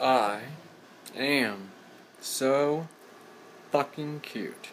I am so fucking cute.